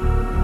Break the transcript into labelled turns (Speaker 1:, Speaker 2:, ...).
Speaker 1: you